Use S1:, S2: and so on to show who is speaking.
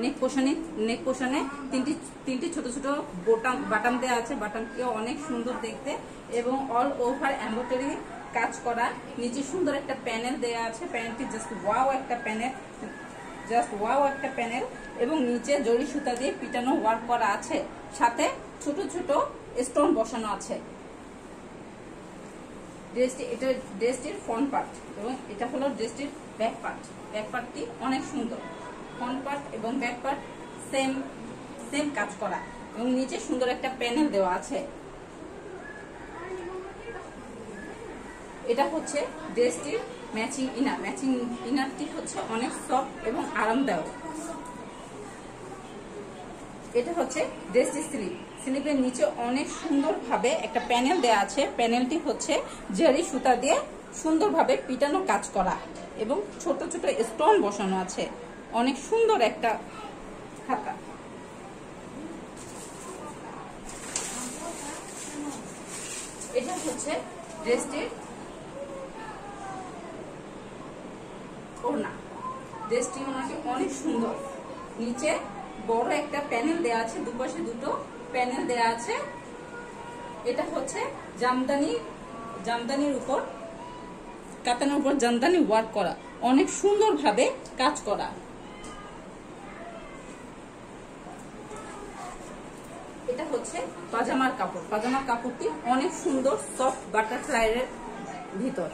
S1: নেক পোর্শনে নেক পোর্শনে তিনটি তিনটি ছোট ছোট বোটাম, বাটাম দেওয়া আছে। বাটামটিও অনেক সুন্দর দেখতে এবং অল ওভার এম্ব্রয়ডারি কাজ করা। নিচে সুন্দর একটা প্যানেল দেওয়া আছে। প্যানেলটি জাস্ট ওয়াও একটা প্যানেল জাস্ট ওয়াও একটা প্যানেল এবং নিচে জরি সুতা দিয়ে পিটানো ওয়ার্ক করা আছে। সাথে ছোট ছোট স্টোন বসানো আছে। ড্রেসটি এটা ড্রেসটির ফ্রন্ট পার্ট এবং এটা হলো ড্রেসটির ব্যাক পার্ট ব্যাক পার্টটি অনেক সুন্দর। ফ্রন্ট পার্ট এবং ব্যাক পার্ট সেম সেম কাজ করা এবং নিচে সুন্দর একটা প্যানেল দেওয়া আছে। এটা হচ্ছে ড্রেসটির ম্যাচিং ইনার ম্যাচিং ইনারটি হচ্ছে অনেক সফট এবং আরামদায়ক। এটা হচ্ছে ড্রেসটি স্লিপ স্লিপের নিচে অনেক সুন্দরভাবে একটা প্যানেল দেওয়া আছে। প্যানেলটি হচ্ছে জেরি সুতা দিয়ে সুন্দরভাবে পিটানো কাজ করা এবং ছোট ছোট স্টোন বসানো আছে। অনেক সুন্দর একটা খাতা। এটা হচ্ছে ড্রেসটির ওড়না। ড্রেসটি ওনাকে অনেক সুন্দর। নিচে বড় একটা প্যানেল দেয়া আছে, দুপাশে দুটো প্যানেল দেয়া আছে। এটা হচ্ছে জামদানি, জামদানির উপর, কাতানের উপর জামদানি ওয়ার্ক করা। অনেক সুন্দরভাবে কাজ করা। হচ্ছে পাজামার কাপড়। পাজামার কাপড়টি অনেক সুন্দর সফট বাটারফ্লাইয়ের ভিতর।